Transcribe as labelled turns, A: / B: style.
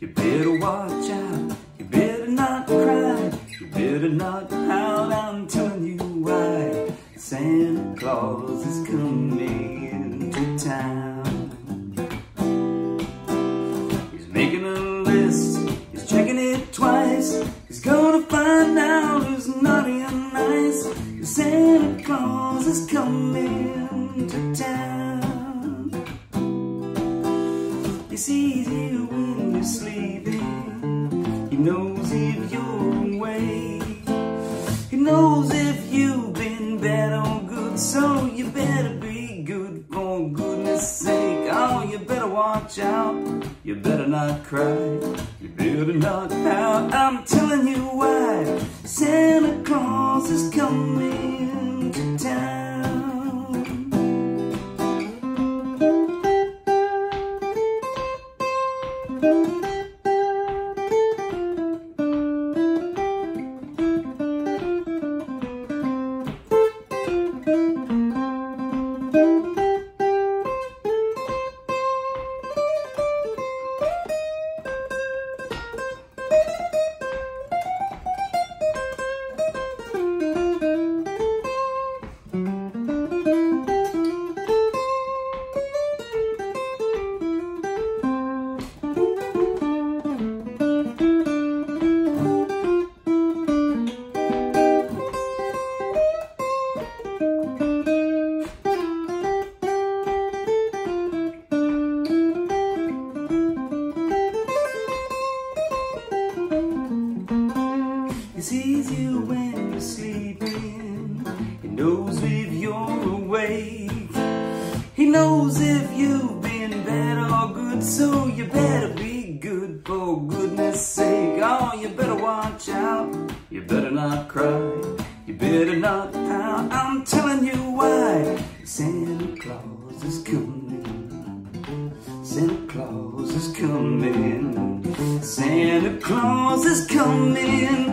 A: You better watch out. You better not cry. You better not howl. I'm telling you why. Santa Claus is coming to town. He's making a list. He's checking it twice. He's gonna find out who's naughty and nice. Santa Claus is coming to town. He sees you you're sleeping. He knows if you're awake. He knows if you've been bad or good. So you better be good for goodness sake. Oh, you better watch out. You better not cry. You better not pout. I'm telling you why. Santa Claus is coming He sees you when you're sleeping. He knows if you're awake. He knows if you've been bad or good. So you better be good for goodness sake. Oh, you better watch out. You better not cry. You better not pout. I'm telling you why. Santa Claus is coming. Santa Claus is coming. Santa Claus is coming